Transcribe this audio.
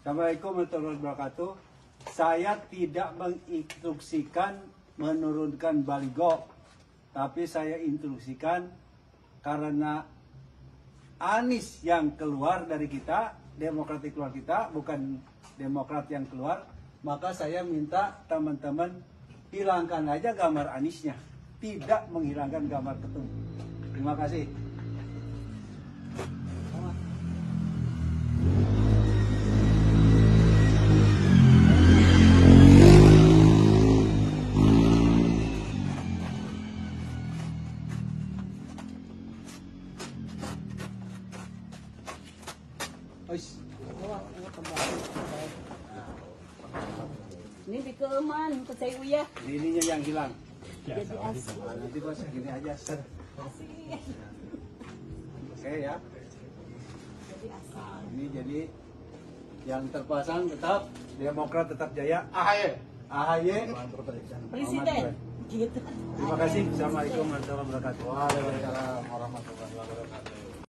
Assalamualaikum warahmatullahi wabarakatuh. Saya tidak menginstruksikan menurunkan baligo, tapi saya instruksikan karena Anies yang keluar dari kita, Demokrat keluar kita, bukan Demokrat yang keluar, maka saya minta teman-teman hilangkan aja gambar Aniesnya, tidak menghilangkan gambar ketum. Terima kasih. Ini di keman, ke saya uyah. Lilinya yang hilang. Jadi asik. Nah, nanti bos gini aja set. Oke ya. Jadi. Nah, ini jadi yang terpasang tetap Demokrat tetap jaya. AHY. AHY. Presiden. Gitu. Terima kasih. Assalamualaikum warahmatullahi wabarakatuh. Waalaikumsalam warahmatullahi wabarakatuh.